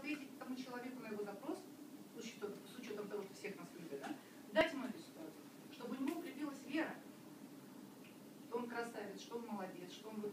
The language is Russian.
ответить тому человеку на его запрос, с учетом, с учетом того, что всех нас любят, да? дать ему эту ситуацию, чтобы у него укрепилась вера, что он красавец, что он молодец, что он вот,